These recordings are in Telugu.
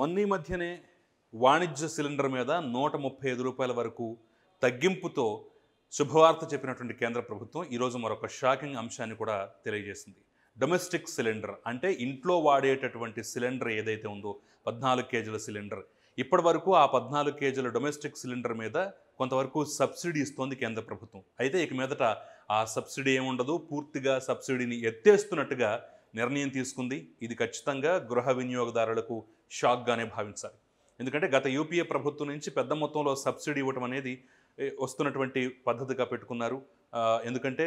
మొన్న ఈ మధ్యనే వాణిజ్య సిలిండర్ మీద నూట ముప్పై ఐదు రూపాయల వరకు తగ్గింపుతో శుభవార్త చెప్పినటువంటి కేంద్ర ప్రభుత్వం ఈరోజు మరొక షాకింగ్ అంశాన్ని కూడా తెలియజేసింది. డొమెస్టిక్ సిలిండర్ అంటే ఇంట్లో వాడేటటువంటి సిలిండర్ ఏదైతే ఉందో పద్నాలుగు కేజీల సిలిండర్. ఇప్పటి వరకు ఆ పద్నాలుగు కేజీల డొమెస్టిక్ సిలిండర్ మీద కొంతవరకు సబ్సిడీ ఇస్తోంది కేంద్ర ప్రభుత్వం. అయితే ఇక మీదట ఆ సబ్సిడీ ఏముండదు పూర్తిగా సబ్సిడీని ఎత్తేస్తున్నట్టుగా నిర్ణయం తీసుకుంది. ఇది ఖచ్చితంగా గృహ వినియోగదారులకు షాక్గానే భావించాలి. ఎందుకంటే గత యూపీఏ ప్రభుత్వం నుంచి పెద్ద మొత్తంలో సబ్సిడీ ఇవ్వటం అనేది వస్తున్నటువంటి పద్ధతిగా పెట్టుకున్నారు. ఎందుకంటే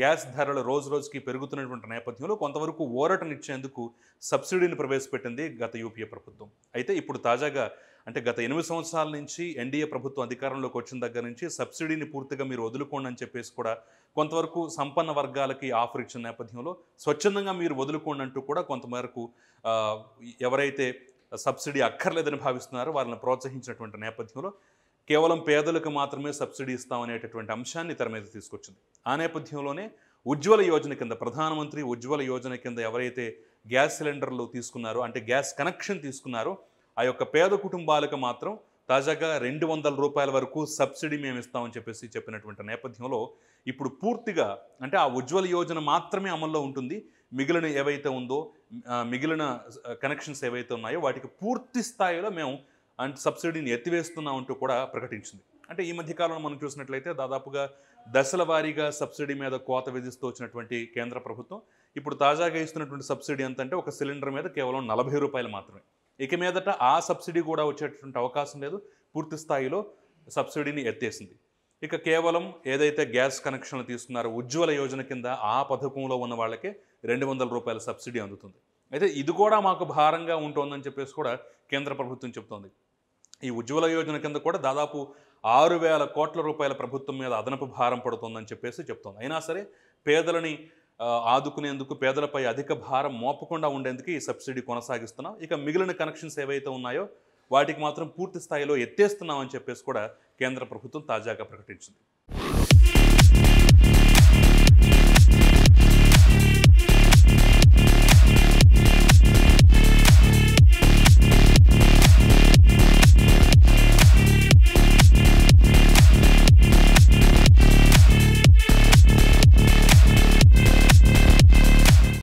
గ్యాస్ ధరలు రోజు రోజుకి పెరుగుతున్నటువంటి నేపథ్యంలో కొంతవరకు ఊరటనిచ్చేందుకు సబ్సిడీని ప్రవేశపెట్టింది గత యూపీఏ ప్రభుత్వం. అయితే ఇప్పుడు తాజాగా అంటే గత ఎనిమిది సంవత్సరాల నుంచి ఎన్డీఏ ప్రభుత్వం అధికారంలోకి వచ్చిన దగ్గర నుంచి సబ్సిడీని పూర్తిగా మీరు వదులుకోండి అని చెప్పేసి కూడా కొంతవరకు సంపన్న వర్గాలకి ఆఫర్ ఇచ్చిన నేపథ్యంలో స్వచ్ఛందంగా మీరు వదులుకోండి అంటూ కూడా కొంతమేరకు ఎవరైతే సబ్సిడీ అక్కర్లేదని భావిస్తున్నారో వారిని ప్రోత్సహించినటువంటి నేపథ్యంలో కేవలం పేదలకు మాత్రమే సబ్సిడీ ఇస్తామనేటటువంటి అంశాన్ని తెర మీద తీసుకొచ్చింది. ఆ నేపథ్యంలోనే ఉజ్వల యోజన కింద ప్రధానమంత్రి ఉజ్వల యోజన కింద ఎవరైతే గ్యాస్ సిలిండర్లు తీసుకున్నారో అంటే గ్యాస్ కనెక్షన్ తీసుకున్నారో ఆ యొక్క పేద కుటుంబాలకు మాత్రం తాజాగా రెండు వందల రూపాయల వరకు సబ్సిడీ మేము ఇస్తామని చెప్పేసి చెప్పినటువంటి నేపథ్యంలో ఇప్పుడు పూర్తిగా అంటే ఆ ఉజ్వల యోజన మాత్రమే అమల్లో ఉంటుంది. మిగిలిన ఏవైతే ఉందో మిగిలిన కనెక్షన్స్ ఏవైతే ఉన్నాయో వాటికి పూర్తి స్థాయిలో మేము అంటే సబ్సిడీని ఎత్తివేస్తున్నామంటూ కూడా ప్రకటించింది. అంటే ఈ మధ్య కాలంలో మనం చూసినట్లయితే దాదాపుగా దశల వారీగా సబ్సిడీ మీద కోత విధిస్తూ వచ్చినటువంటి కేంద్ర ప్రభుత్వం. ఇప్పుడు తాజాగా ఇస్తున్నటువంటి సబ్సిడీ ఎంత అంటే ఒక సిలిండర్ మీద కేవలం నలభై రూపాయలు మాత్రమే. ఇక మీదట ఆ సబ్సిడీ కూడా వచ్చేటటువంటి అవకాశం లేదు. పూర్తి స్థాయిలో సబ్సిడీని ఎత్తేసింది. ఇక కేవలం ఏదైతే గ్యాస్ కనెక్షన్లు తీసుకున్నారో ఉజ్వల యోజన కింద ఆ పథకంలో ఉన్న వాళ్ళకే రెండు వందల రూపాయల సబ్సిడీ అందుతుంది. అయితే ఇది కూడా మాకు భారంగా ఉంటుందని చెప్పేసి కూడా కేంద్ర ప్రభుత్వం చెబుతోంది ఈ ఉజ్వల యోజన కింద కూడా దాదాపు ఆరు వేల కోట్ల రూపాయల ప్రభుత్వం మీద అదనపు భారం పడుతుందని చెప్పేసి చెప్తోంది. అయినా సరే పేదలని ఆదుకునేందుకు పేదలపై అధిక భారం మోపకుండా ఉండేందుకు ఈ సబ్సిడీ కొనసాగిస్తున్నాం. ఇక మిగిలిన కనెక్షన్స్ ఏవైతే ఉన్నాయో వాటికి మాత్రం పూర్తి స్థాయిలో ఎత్తేస్తున్నామని చెప్పేసి కూడా కేంద్ర ప్రభుత్వం తాజాగా ప్రకటించింది.